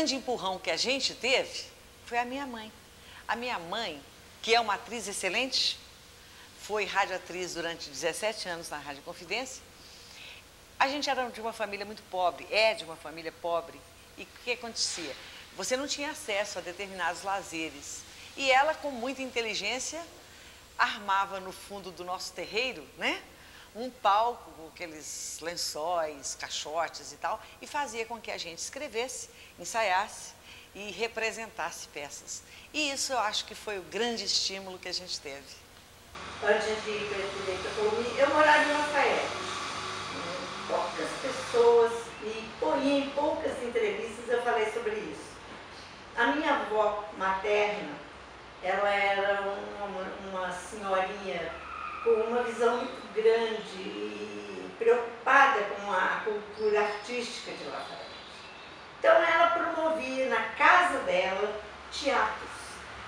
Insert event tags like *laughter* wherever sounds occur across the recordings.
grande empurrão que a gente teve foi a minha mãe. A minha mãe, que é uma atriz excelente, foi radioatriz durante 17 anos na Rádio Confidência. A gente era de uma família muito pobre, é de uma família pobre. E o que acontecia? Você não tinha acesso a determinados lazeres. E ela, com muita inteligência, armava no fundo do nosso terreiro, né? Um palco com aqueles lençóis, caixotes e tal, e fazia com que a gente escrevesse, ensaiasse e representasse peças. E isso eu acho que foi o grande estímulo que a gente teve. Antes de ir para eu morava em Lafayette poucas pessoas e em poucas entrevistas eu falei sobre isso. A minha avó materna, ela era uma, uma senhorinha com uma visão muito grande e preocupada com a cultura artística de Lafayette. Então ela promovia na casa dela teatros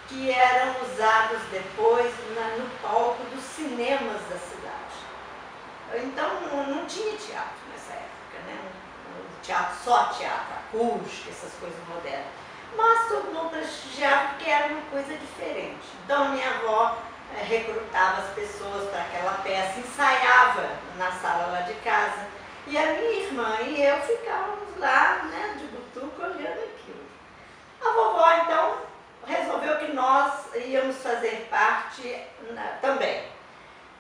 que eram usados depois na, no palco dos cinemas da cidade. Então não tinha teatro nessa época, né? teatro, só teatro, acústico, essas coisas modernas. Mas todo mundo prestigiava porque era uma coisa diferente. Então minha avó recrutava as pessoas para aquela peça, ensaiava na sala lá de casa. E a minha irmã e eu ficávamos lá, né, de butuco, olhando aquilo. A vovó, então, resolveu que nós íamos fazer parte na, também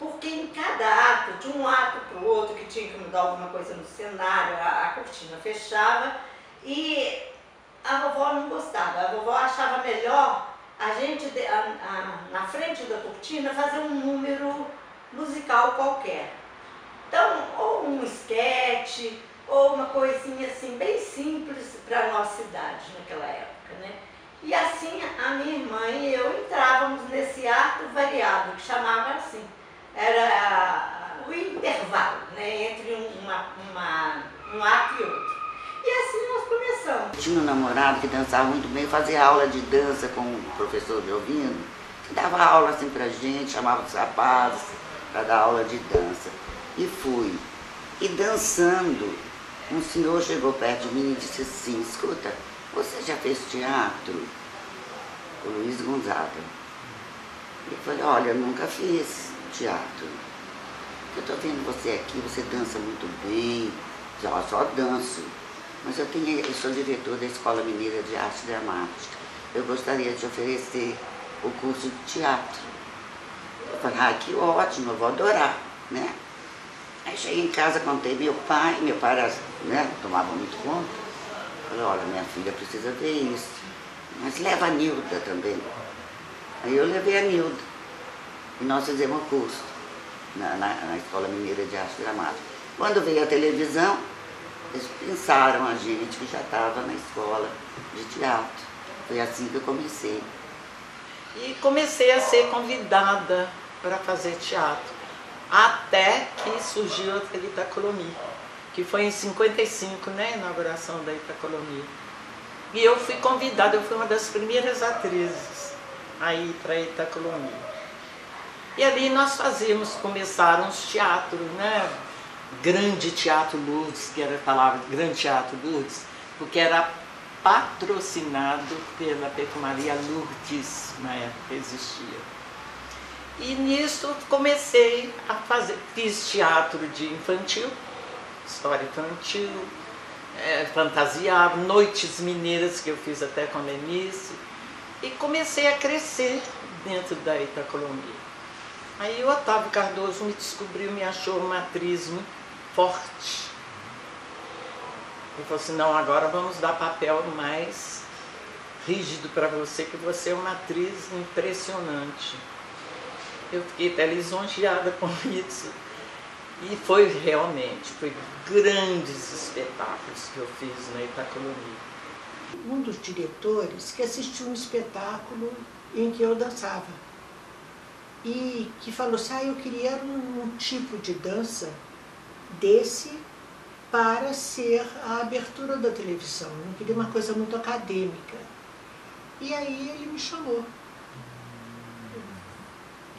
porque em cada ato, de um ato para o outro, que tinha que mudar alguma coisa no cenário, a, a cortina fechava e a vovó não gostava. A vovó achava melhor a gente, a, a, na frente da cortina, fazer um número musical qualquer. Então, ou um esquete, ou uma coisinha assim, bem simples para a nossa idade naquela época, né? E assim, a minha irmã e eu entrávamos nesse ato variado, que chamava assim era o intervalo né, entre uma, uma, um ato e outro. E assim nós começamos. Tinha um namorado que dançava muito bem, fazia aula de dança com o professor Delvino, que dava aula assim pra gente, chamava os rapazes para dar aula de dança. E fui. E dançando, um senhor chegou perto de mim e disse assim, escuta, você já fez teatro? O Luiz Gonzaga. Eu falei, olha, eu nunca fiz teatro. Eu estou vendo você aqui, você dança muito bem. Eu só danço. Mas eu, tenho, eu sou diretor da Escola Mineira de Arte Dramática. Eu gostaria de oferecer o curso de teatro. Eu falei, ah, que ótimo, eu vou adorar, né? Aí cheguei em casa, contei meu pai, meu pai era, né, tomava muito conta. Falei, olha, minha filha precisa ver isso. Mas leva a Nilda também. Aí eu levei a Nilda. E nós fizemos o curso na, na, na Escola Mineira de Arte Dramática. Quando veio a televisão, eles pensaram a gente que já estava na escola de teatro. Foi assim que eu comecei. E comecei a ser convidada para fazer teatro. Até que surgiu a Itacolomi, que foi em 55, né, a inauguração da Itacolomi. E eu fui convidada, eu fui uma das primeiras atrizes a ir para Itacolomi. E ali nós fazíamos, começaram os teatros, né? Grande Teatro Lourdes, que era a palavra Grande Teatro Lourdes, porque era patrocinado pela Perfumaria Lourdes, na época existia. E nisso comecei a fazer, fiz teatro de infantil, história infantil, é, noites mineiras que eu fiz até com a Lenice, e comecei a crescer dentro da Itacolombia. Aí o Otávio Cardoso me descobriu, me achou uma atriz muito forte. Ele falou assim, não, agora vamos dar papel mais rígido para você, que você é uma atriz impressionante. Eu fiquei até lisonjeada *laughs* com isso. E foi realmente, foi grandes espetáculos que eu fiz na Itacolomi. Um dos diretores que assistiu um espetáculo em que eu dançava e que falou assim, ah, eu queria um tipo de dança desse para ser a abertura da televisão, eu não queria uma coisa muito acadêmica. E aí ele me chamou.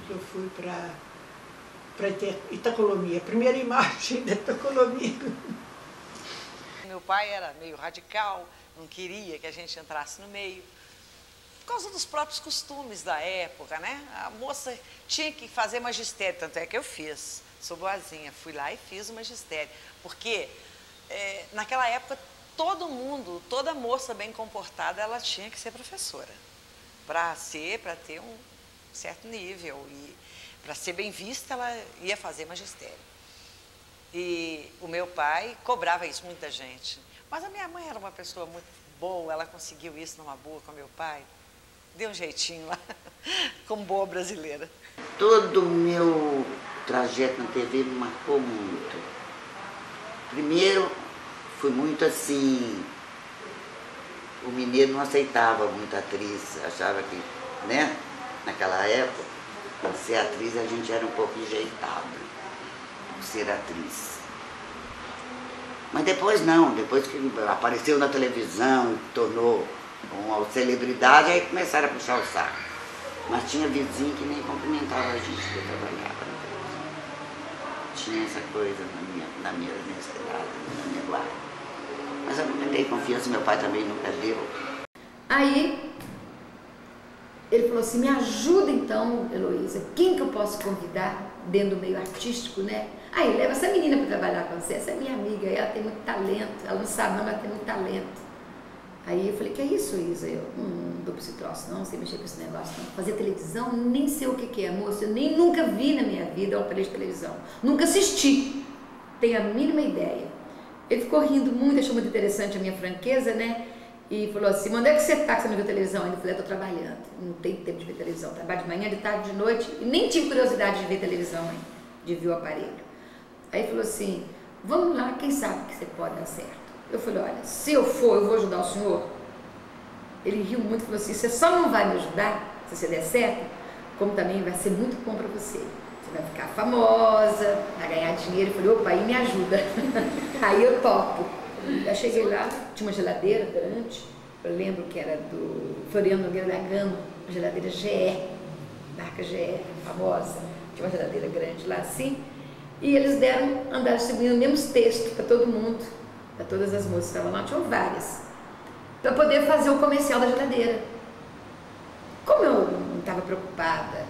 Eu fui para para Itacolomia, a primeira imagem da Itacolomia. Meu pai era meio radical, não queria que a gente entrasse no meio. Por causa dos próprios costumes da época, né? A moça tinha que fazer magistério, tanto é que eu fiz. Sou boazinha, fui lá e fiz o magistério. Porque é, naquela época todo mundo, toda moça bem comportada, ela tinha que ser professora. Para ser, para ter um certo nível. E para ser bem vista, ela ia fazer magistério. E o meu pai cobrava isso muita gente. Mas a minha mãe era uma pessoa muito boa, ela conseguiu isso numa boa com meu pai. Deu um jeitinho lá, *laughs* como boa brasileira. Todo o meu trajeto na TV me marcou muito. Primeiro, fui muito assim. O mineiro não aceitava muito atriz, achava que, né? Naquela época, ser atriz a gente era um pouco enjeitado por ser atriz. Mas depois não, depois que apareceu na televisão, tornou uma celebridade, aí começaram a puxar o saco. Mas tinha vizinho que nem cumprimentava a gente que trabalhava televisão. Tinha essa coisa na minha, na minha, na minha cidade, na minha guarda. Mas eu nunca dei confiança, meu pai também nunca deu. Aí ele falou assim, me ajuda então, Heloísa, quem que eu posso convidar dentro do meio artístico, né? Aí leva essa menina para trabalhar com você, essa é minha amiga, ela tem muito talento, ela não sabe mas ela tem muito talento. Aí eu falei, que é isso, Isa? Eu hum, não dou pra esse troço, não, sei mexer com esse negócio, não. Fazer televisão, nem sei o que, que é, moça. Eu nem nunca vi na minha vida uma de televisão. Nunca assisti. Tenho a mínima ideia. Ele ficou rindo muito, achou muito interessante a minha franqueza, né? E falou assim, onde é que você tá que você não viu televisão ainda? Eu falei, eu tô trabalhando, não tenho tempo de ver televisão. Trabalho de manhã, de tarde, de noite, e nem tive curiosidade de ver televisão ainda, de ver o aparelho. Aí falou assim, vamos lá, quem sabe que você pode dar certo. Eu falei, olha, se eu for, eu vou ajudar o senhor. Ele riu muito e falou assim, você só não vai me ajudar, se você der certo, como também vai ser muito bom para você. Você vai ficar famosa, vai ganhar dinheiro. Eu falei, opa, aí me ajuda. *laughs* aí eu topo. Eu cheguei lá, tinha uma geladeira grande, eu lembro que era do Floriano Nogueira da Gama, uma geladeira GE, marca GE, famosa. Tinha uma geladeira grande lá assim. E eles deram, andaram distribuindo os mesmos textos para todo mundo para todas as moças que estavam lá, tinham várias, para poder fazer o comercial da geladeira. Como eu não estava preocupada,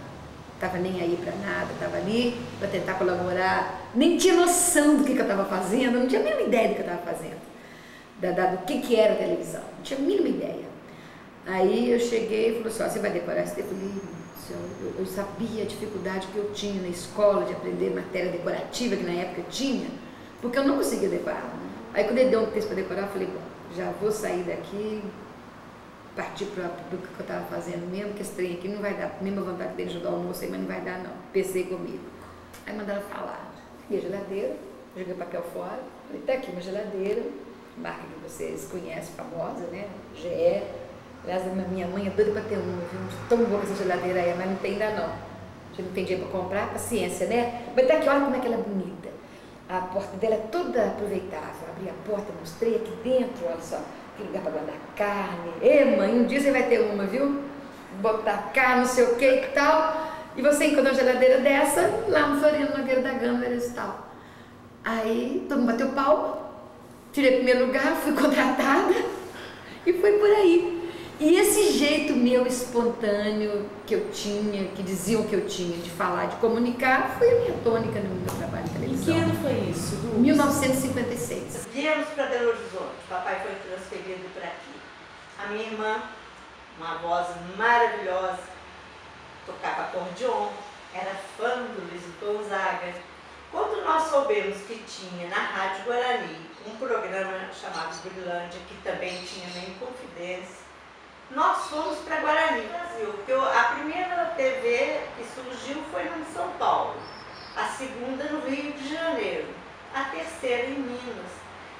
estava nem aí para nada, estava ali para tentar colaborar, nem tinha noção do que, que eu estava fazendo, não tinha a mínima ideia do que eu estava fazendo, da, da, do que, que era televisão, não tinha a mínima ideia. Aí eu cheguei e falou assim, você vai decorar esse texto? Eu, eu, eu sabia a dificuldade que eu tinha na escola de aprender matéria decorativa, que na época tinha, porque eu não conseguia decorar. Aí quando ele deu um texto para decorar, eu falei, bom, já vou sair daqui, partir para o que eu estava fazendo mesmo, que esse trem aqui não vai dar, mesma vontade dele o almoço aí, mas não vai dar não. Pensei comigo. Aí mandaram falar. Peguei a geladeira, joguei o papel fora, falei, tá aqui uma geladeira, marca que vocês conhecem, famosa, né? GE. Aliás, minha mãe é doida para ter uma, viu? Tão boa essa geladeira aí, mas não tem ainda não. Já não tem dinheiro para comprar, paciência, né? Mas tá aqui, olha como é que ela é bonita a porta dela é toda aproveitável. Abri a porta, mostrei aqui dentro, olha só, que lugar para guardar carne. Ê, mãe, um dia você vai ter uma, viu? Botar carne, não sei o que e tal. E você encontra uma geladeira dessa lá no Floriano Nogueira da Gama, e tal. Aí todo mundo bateu pau, tirei primeiro lugar, fui *laughs* contratada e foi por aí. E esse jeito meu espontâneo que eu tinha, que diziam que eu tinha de falar, de comunicar, foi a minha tônica no meu trabalho de televisão. Em que ano foi isso? 1956. Viemos para Belo Horizonte, papai foi transferido para aqui. A minha irmã, uma voz maravilhosa, tocava acordeon, era fã do Luiz Gonzaga. Quando nós soubemos que tinha na Rádio Guarani um programa chamado Brilândia, que também tinha nem Confidência, nós fomos para Guarani, Brasil. Porque a primeira TV que surgiu foi no São Paulo, a segunda no Rio de Janeiro, a terceira em Minas.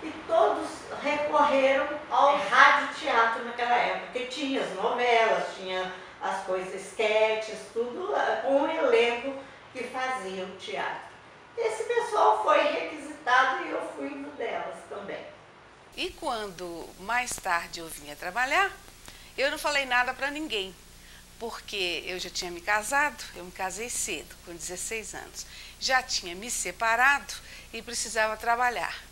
E todos recorreram ao rádio-teatro naquela época, porque tinha as novelas, tinha as coisas, sketches, tudo ah, com um elenco que fazia o teatro. Esse pessoal foi requisitado e eu fui um delas também. E quando mais tarde eu vinha trabalhar, eu não falei nada para ninguém, porque eu já tinha me casado, eu me casei cedo, com 16 anos. Já tinha me separado e precisava trabalhar.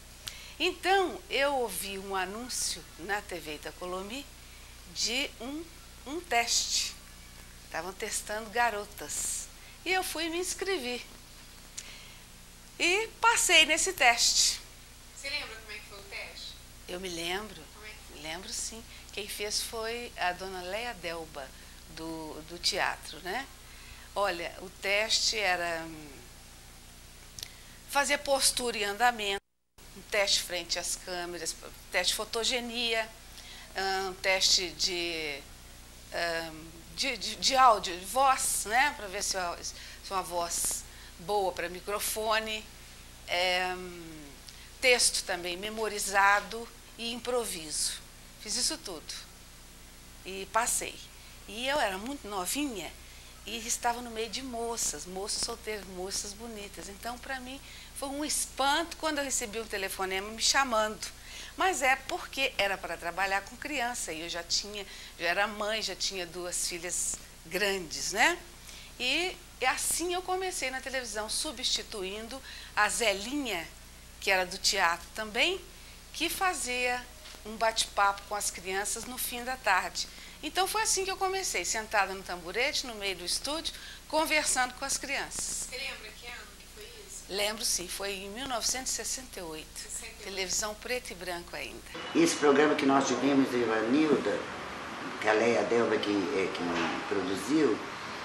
Então, eu ouvi um anúncio na TV Itacolomi de um, um teste. Estavam testando garotas. E eu fui me inscrevi. E passei nesse teste. Você lembra como é que foi o teste? Eu me lembro. Como é que foi? Me lembro sim. Quem fez foi a dona Leia Delba, do, do teatro, né? Olha, o teste era hum, fazer postura e andamento, um teste frente às câmeras, teste de fotogenia, um teste de, um, de, de, de áudio, de voz, né? Para ver se, é uma voz boa para microfone. É, hum, texto também memorizado e improviso. Fiz isso tudo. E passei. E eu era muito novinha e estava no meio de moças, moças solteiras, moças bonitas. Então, para mim, foi um espanto quando eu recebi um telefonema me chamando. Mas é porque era para trabalhar com criança e eu já tinha, já era mãe, já tinha duas filhas grandes, né? E assim eu comecei na televisão, substituindo a Zelinha, que era do teatro também, que fazia um bate-papo com as crianças no fim da tarde. Então foi assim que eu comecei, sentada no tamborete, no meio do estúdio, conversando com as crianças. Você lembra que ano que foi isso? Lembro sim, foi em 1968. 68. Televisão preto e branco ainda. Esse programa que nós tivemos, eu e a Nilda, que a Leia Delva que, é, que produziu,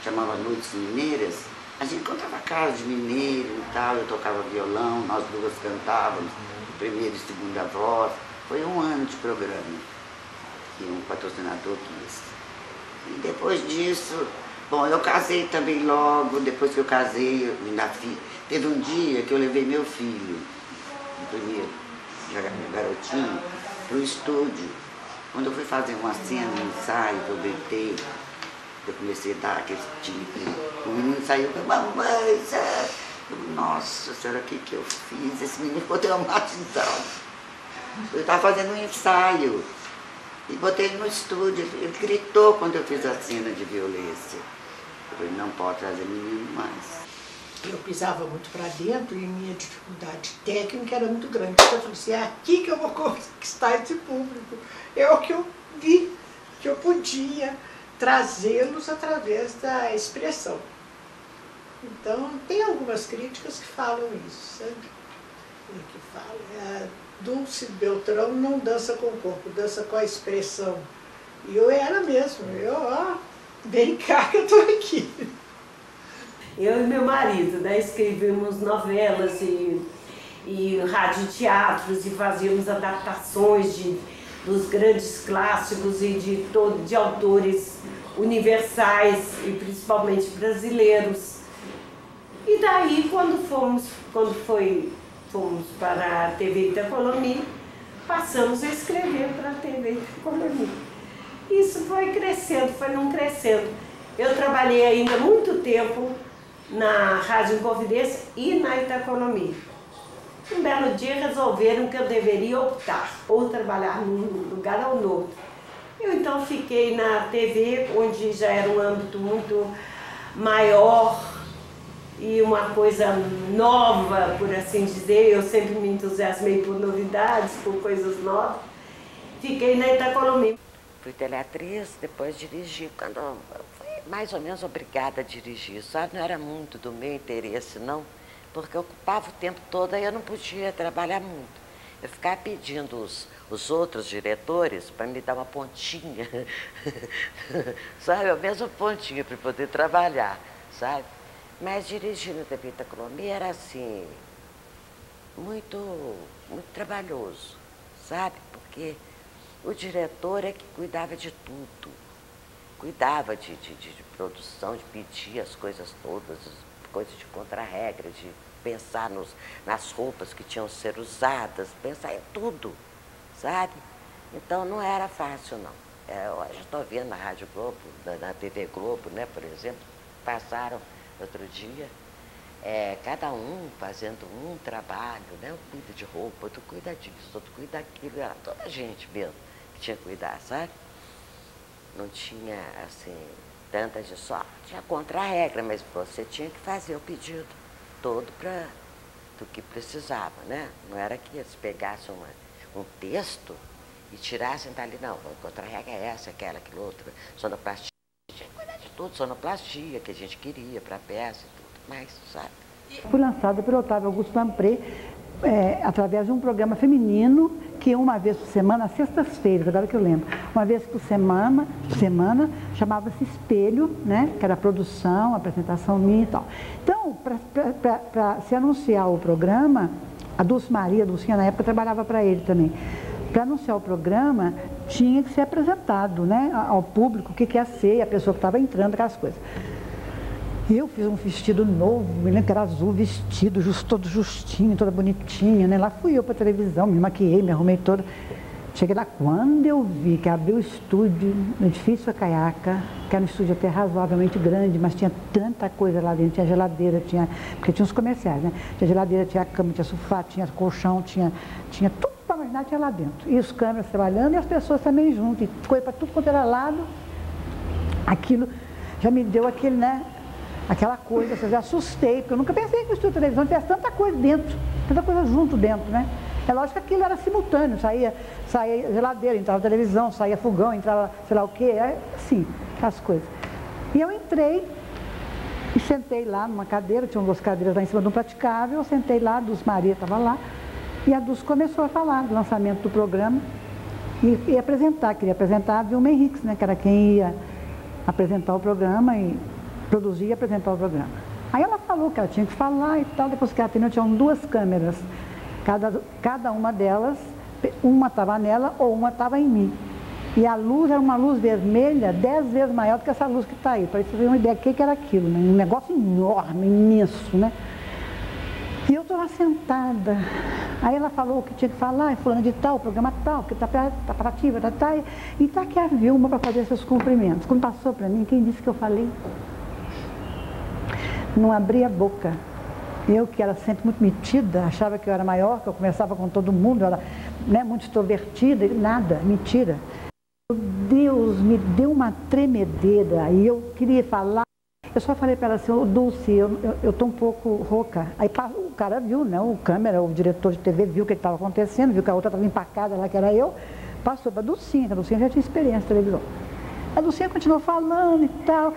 chamava Noites Mineiras, a gente contava casos de mineiro e tal, eu tocava violão, nós duas cantávamos, primeira e segunda voz. Foi um ano de programa que um patrocinador quis. E depois disso, bom, eu casei também logo, depois que eu casei, eu ainda fi, teve um dia que eu levei meu filho, o primeiro garotinho, para o estúdio. Quando eu fui fazer uma cena, um ensaio, que eu gritei, eu comecei a dar aquele tipo, o menino saiu com mamãe, Nossa senhora, o que, que eu fiz? Esse menino ficou traumatizado. Eu estava fazendo um ensaio. E botei ele no estúdio, ele gritou quando eu fiz a cena de violência. Eu falei, não pode trazer menino mais. Eu pisava muito para dentro e minha dificuldade técnica era muito grande. Então eu falei assim, é aqui que eu vou *laughs* conquistar esse público. É o que eu vi, que eu podia trazê-los através da expressão. Então, tem algumas críticas que falam isso, sabe? Que falam, é, Dulce Beltrão não dança com o corpo, dança com a expressão. E eu era mesmo, eu, ó, vem cá que eu tô aqui. Eu e meu marido, né, escrevíamos novelas e, e radioteatros e fazíamos adaptações de, dos grandes clássicos e de, todo, de autores universais e principalmente brasileiros. E daí, quando fomos, quando foi, fomos para a TV Itacolomi, passamos a escrever para a TV Itacolomi. Isso foi crescendo, foi não crescendo. Eu trabalhei ainda muito tempo na Rádio Inconfidência e na Itacolomi. Um belo dia resolveram que eu deveria optar, ou trabalhar num lugar ou no outro. Eu então fiquei na TV, onde já era um âmbito muito maior e uma coisa nova, por assim dizer. Eu sempre me entusiasmei por novidades, por coisas novas. Fiquei na Itacolomi. Fui teleatriz, depois dirigi. Quando fui mais ou menos obrigada a dirigir, sabe? Não era muito do meu interesse, não, porque eu ocupava o tempo todo e eu não podia trabalhar muito. Eu ficava pedindo os, os outros diretores para me dar uma pontinha, *laughs* sabe? A mesma pontinha para poder trabalhar, sabe? Mas dirigindo a TV Itacolomi era assim, muito, muito trabalhoso, sabe? Porque o diretor é que cuidava de tudo. Cuidava de, de, de produção, de pedir as coisas todas, coisas de contra-regra, de pensar nos, nas roupas que tinham que ser usadas, pensar em tudo, sabe? Então não era fácil, não. É, eu estou vendo na Rádio Globo, na, na, TV Globo, né, por exemplo, passaram outro dia, é, cada um fazendo um trabalho, né? Um cuida de roupa, outro cuida disso, outro cuida daquilo, era toda a gente mesmo que tinha que cuidar, sabe? Não tinha, assim, tanta de só, tinha contra-regra, mas você tinha que fazer o pedido todo para do que precisava, né? Não era que eles pegassem uma, um texto e tirassem dali, não, outra regra é essa, aquela, aquilo outro, sonoplastia, tinha que cuidar de tudo, sonoplastia que a gente queria para a peça e tudo mais, sabe? Fui lançada pelo Otávio Augusto Lampré, é, através de um programa feminino que uma vez por semana, sextas-feiras, agora que eu lembro, uma vez por semana, semana chamava-se Espelho, né, que era a produção, a apresentação minha e tal. Então, para se anunciar o programa, a Dulce Maria, a Dulcinha na época trabalhava para ele também. Para anunciar o programa, tinha que ser apresentado né, ao público o que, que ia ser, a pessoa que estava entrando, aquelas coisas. Eu fiz um vestido novo, me lembro que era azul, vestido, just, todo justinho, toda bonitinha, né? Lá fui eu para televisão, me maquiei, me arrumei toda. Cheguei lá, quando eu vi que abriu o estúdio no edifício Caiaca, que era um estúdio até razoavelmente grande, mas tinha tanta coisa lá dentro, tinha geladeira, tinha, porque tinha os comerciais, né? Tinha geladeira, tinha cama, tinha sofá, tinha colchão, tinha, tinha tudo imaginar tinha lá dentro. E os câmeras trabalhando e as pessoas também junto, e coisa para tudo quanto era lado. Aquilo já me deu aquele, né? aquela coisa, eu já assustei, porque eu nunca pensei que o estúdio de televisão tivesse tanta coisa dentro, tanta coisa junto dentro, né? É lógico que aquilo era simultâneo, saía, saía geladeira, entrava televisão, saía fogão, entrava sei lá o quê, é assim, as coisas. E eu entrei e sentei lá numa cadeira, tinham duas cadeiras lá em cima de um praticável, eu sentei lá, Dulce Maria estava lá, e a Dulce começou a falar do lançamento do programa e, e apresentar, queria apresentar a Vilma Henriques, né, que era quem ia apresentar o programa e produzir e apresentar o programa. Aí ela falou que ela tinha que falar e tal, depois que ela terminou, tinham duas câmeras. Cada, cada uma delas, uma estava nela ou uma estava em mim. E a luz era uma luz vermelha dez vezes maior do que essa luz que está aí, para você ter uma ideia do que, que era aquilo, né? um negócio enorme, imenso, né? E eu estou lá sentada. Aí ela falou que tinha que falar, e fulano de tal, programa tal, que está tá para ativa, tá, tá, e está aqui a Vilma para fazer seus cumprimentos. Quando passou para mim, quem disse que eu falei? não abria a boca. Eu, que era sempre muito metida, achava que eu era maior, que eu conversava com todo mundo, era né, muito extrovertida, nada, mentira. Deus me deu uma tremedeira e eu queria falar. Eu só falei para ela assim, oh, Dulce, eu estou um pouco rouca. Aí o cara viu, né, o câmera, o diretor de TV viu o que estava acontecendo, viu que a outra estava empacada lá, que era eu, passou para a Dulcinha, que a Dulcinha já tinha experiência de televisão. A Dulcinha continuou falando e tal.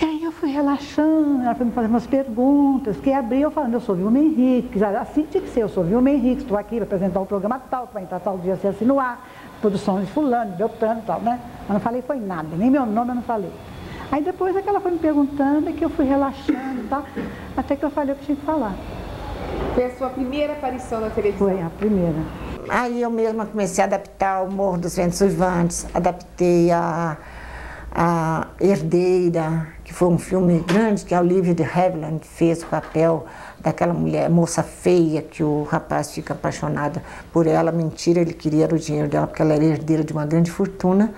E aí eu fui relaxando, ela foi me fazendo umas perguntas, que abri eu falando, eu sou Vilma Henrique, assim tinha que ser, eu sou Vilma Henrique, estou aqui para apresentar um programa tal, para entrar tal dia ser assim no ar, produção de fulano, Beltrano e tal, né? Mas não falei foi nada, nem meu nome eu não falei. Aí depois é que ela foi me perguntando, é que eu fui relaxando e tal, até que eu falei o que tinha que falar. Foi a sua primeira aparição na televisão? Foi a primeira. Aí eu mesma comecei a adaptar o Morro dos Ventos Uivantes, adaptei a a Herdeira, que foi um filme grande que a Olivia de Havilland fez o papel daquela mulher, moça feia, que o rapaz fica apaixonado por ela. Mentira, ele queria o dinheiro dela porque ela era herdeira de uma grande fortuna.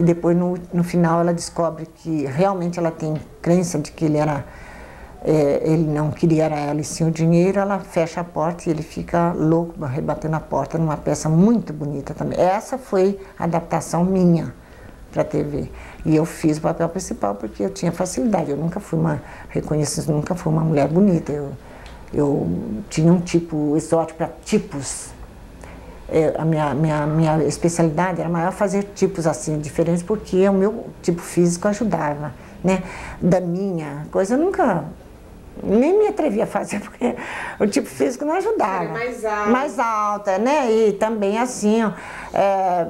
E depois, no, no final, ela descobre que realmente ela tem crença de que ele era é, ele não queria ela e sim o dinheiro, ela fecha a porta e ele fica louco, rebatendo a porta numa peça muito bonita também. Essa foi a adaptação minha para a TV. E eu fiz o papel principal porque eu tinha facilidade. Eu nunca fui uma, reconheço, nunca fui uma mulher bonita. Eu, eu tinha um tipo exótico para tipos. É, a minha, minha, minha especialidade era maior fazer tipos assim, diferentes, porque o meu tipo físico ajudava. Né? Da minha coisa, eu nunca nem me atrevi a fazer, *laughs* porque o tipo físico não ajudava. Era mais alta. Mais alta, né? E também assim, é,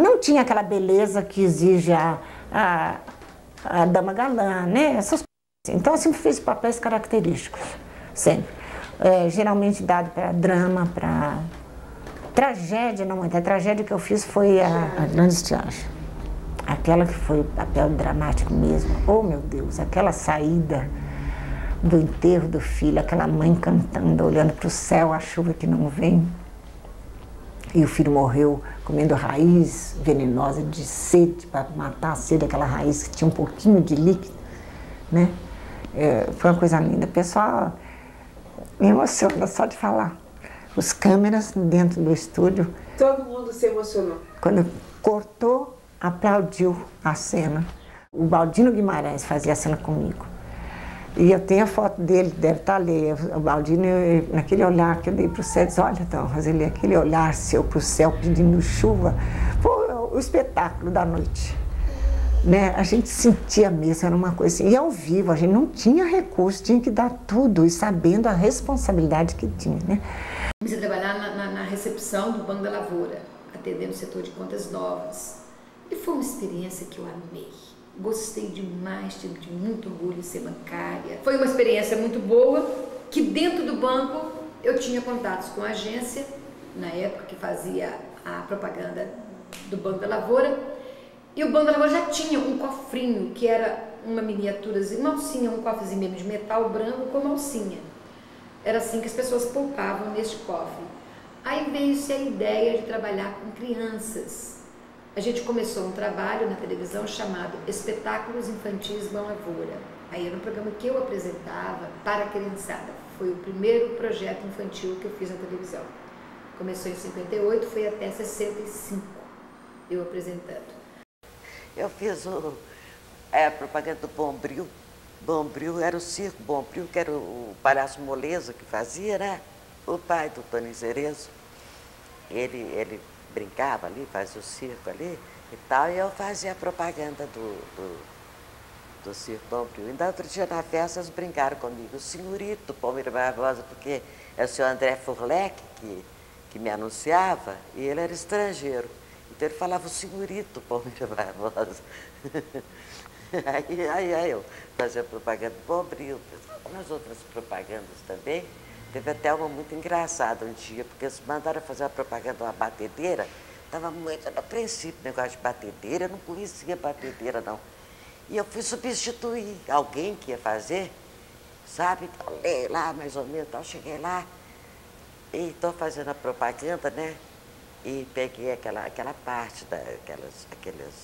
não tinha aquela beleza que exige a, a, a dama galã, né? Essas coisas. Então eu sempre fiz papéis característicos, sempre. É, geralmente dado para drama, para tragédia, não. A tragédia que eu fiz foi a, a Grande Estiagem. Aquela que foi o papel dramático mesmo. Oh, meu Deus, aquela saída do enterro do filho, aquela mãe cantando, olhando para o céu, a chuva que não vem. E o filho morreu comendo raiz venenosa de sede, para matar a sede, aquela raiz que tinha um pouquinho de líquido. Né? É, foi uma coisa linda. O pessoal me emociona só de falar. Os câmeras dentro do estúdio. Todo mundo se emocionou. Quando cortou, aplaudiu a cena. O Baldino Guimarães fazia a cena comigo. E eu tenho a foto dele, deve estar ali, o Baldino, naquele olhar que eu dei para o céu, disse, olha, então, mas ele, aquele olhar seu para o céu pedindo chuva, foi o espetáculo da noite. Né? A gente sentia mesmo, era uma coisa assim. E ao vivo, a gente não tinha recurso, tinha que dar tudo, e sabendo a responsabilidade que tinha. Né? Comecei a trabalhar na, na, na recepção do Banco da Lavoura, atendendo o setor de contas novas. E foi uma experiência que eu amei. Gostei demais, tive muito orgulho em ser bancária. Foi uma experiência muito boa, que dentro do banco eu tinha contatos com a agência, na época que fazia a propaganda do Banco da Lavoura, e o Banco da Lavoura já tinha um cofrinho, que era uma miniaturazinha, uma alcinha, um cofrezinho mesmo de metal branco com alcinha. Era assim que as pessoas poupavam neste cofre. Aí veio-se a ideia de trabalhar com crianças a gente começou um trabalho na televisão chamado Espetáculos Infantis Mão Lavoura. Aí era um programa que eu apresentava para a criançada. Foi o primeiro projeto infantil que eu fiz na televisão. Começou em 58, foi até 65 eu apresentando. Eu fiz o, é, a propaganda do Bombril. Bombril era o circo Bombril, que era o palhaço Moleza que fazia, né? O pai do Tony Cerezo. Ele, ele brincava ali, fazia o circo ali e tal, e eu fazia a propaganda do, do, do circo Bombril. Ainda outro dia na festa eles brincaram comigo, o senhorito Palmeira Barbosa, porque é o senhor André Furlec que, que me anunciava, e ele era estrangeiro. Então ele falava o senhorito Palmeira Barbosa. *laughs* *laughs* aí, aí, aí eu fazia propaganda do Bombril, nas outras propagandas também. Teve até uma muito engraçada um dia, porque eles mandaram fazer uma propaganda de uma batedeira. Estava muito apreensivo negócio de batedeira, eu não conhecia batedeira, não. E eu fui substituir alguém que ia fazer, sabe? Então, lei lá, mais ou menos, então cheguei lá e estou fazendo a propaganda, né? E peguei aquela, aquela parte, daquelas, aquelas,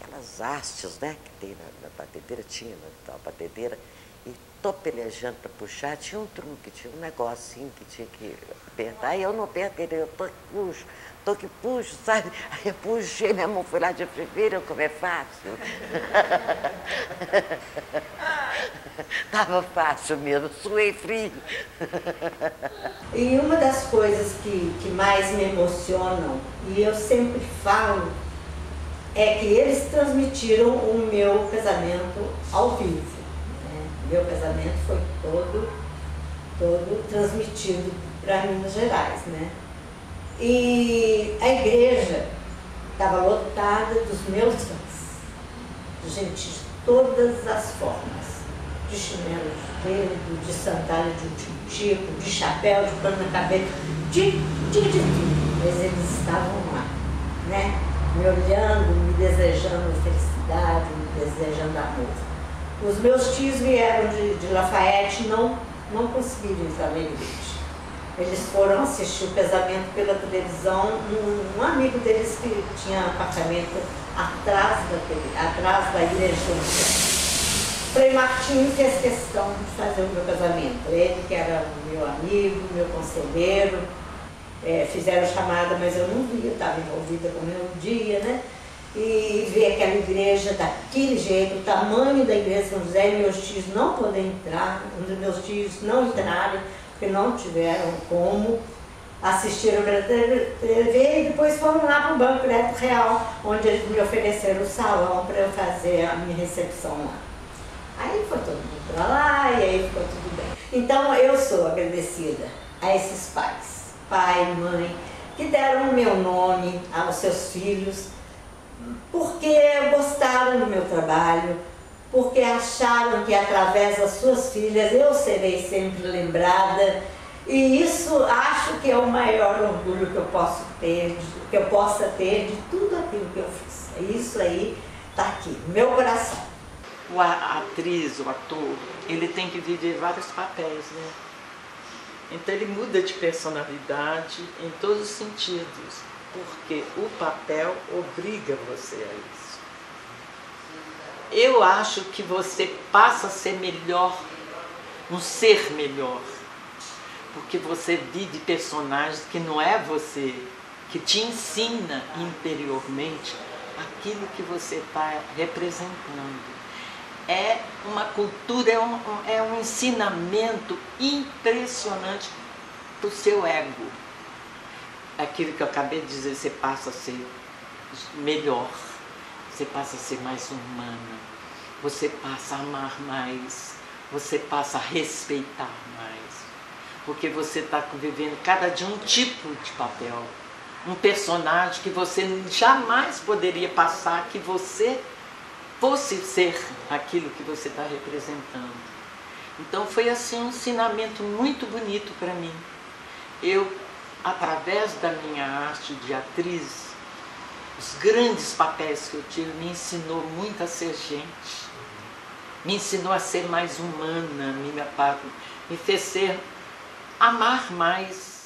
aquelas hastes, né? Que tem na, na batedeira, tinha na batedeira tô pelejando para puxar, tinha um truque, tinha um negocinho que tinha que apertar. Aí eu não aperto, ele, eu tô que puxo, tô que puxo, sabe? Aí eu puxei, minha mão foi lá de viram como é fácil. *laughs* Tava fácil mesmo, suei frio. E uma das coisas que, que mais me emocionam, e eu sempre falo, é que eles transmitiram o meu casamento ao vivo meu casamento foi todo, todo transmitido para Minas Gerais, né? E a igreja estava lotada dos meus fãs, gente de todas as formas, de chinelo de de sandália de último tipo, de chapéu, de pano na cabeça, de, de, de tudo. Mas eles estavam lá, né? Me olhando, me desejando felicidade, me desejando amor. Os meus tios vieram de, de Lafayette não não conseguiram na igreja. Eles foram assistir o casamento pela televisão. Um, um amigo deles que tinha apartamento atrás, daquele, atrás da igreja Frei Martinho fez questão de fazer o meu casamento. Ele, que era meu amigo, meu conselheiro, é, fizeram chamada, mas eu não vi, eu estava envolvida com o meu dia, né? e ver aquela igreja daquele jeito, o tamanho da igreja São José, meus tios não poderem entrar, meus tios não entrarem, porque não tiveram como assistir o TV e depois foram lá para o Banco Crédito Real, onde eles me ofereceram o salão para eu fazer a minha recepção lá. Aí foi todo mundo para lá e aí ficou tudo bem. Então eu sou agradecida a esses pais, pai, mãe, que deram o meu nome aos seus filhos, porque gostaram do meu trabalho, porque acharam que através das suas filhas eu serei sempre lembrada. E isso acho que é o maior orgulho que eu posso ter, que eu possa ter de tudo aquilo que eu fiz. Isso aí está aqui, meu coração. O atriz, o ator, ele tem que viver vários papéis, né? Então ele muda de personalidade em todos os sentidos porque o papel obriga você a isso. Eu acho que você passa a ser melhor, um ser melhor, porque você vive personagens que não é você, que te ensina interiormente aquilo que você está representando. É uma cultura, é um, é um ensinamento impressionante para o seu ego. Aquilo que eu acabei de dizer, você passa a ser melhor, você passa a ser mais humana, você passa a amar mais, você passa a respeitar mais, porque você está vivendo cada dia um tipo de papel, um personagem que você jamais poderia passar que você fosse ser aquilo que você está representando. Então foi assim um ensinamento muito bonito para mim. Eu, através da minha arte de atriz, os grandes papéis que eu tive me ensinou muito a ser gente, me ensinou a ser mais humana, me, me fez ser amar mais,